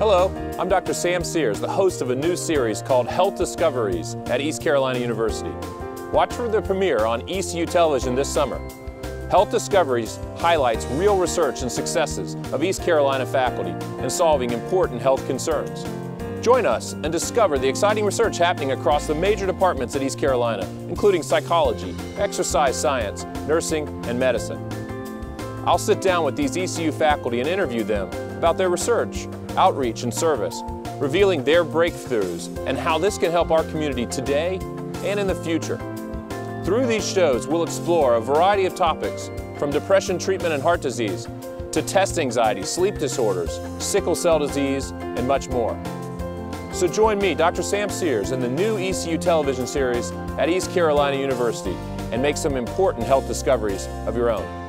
Hello, I'm Dr. Sam Sears, the host of a new series called Health Discoveries at East Carolina University. Watch for the premiere on ECU television this summer. Health Discoveries highlights real research and successes of East Carolina faculty in solving important health concerns. Join us and discover the exciting research happening across the major departments at East Carolina, including psychology, exercise science, nursing, and medicine. I'll sit down with these ECU faculty and interview them about their research, outreach, and service, revealing their breakthroughs and how this can help our community today and in the future. Through these shows, we'll explore a variety of topics from depression treatment and heart disease to test anxiety, sleep disorders, sickle cell disease, and much more. So join me, Dr. Sam Sears, in the new ECU television series at East Carolina University and make some important health discoveries of your own.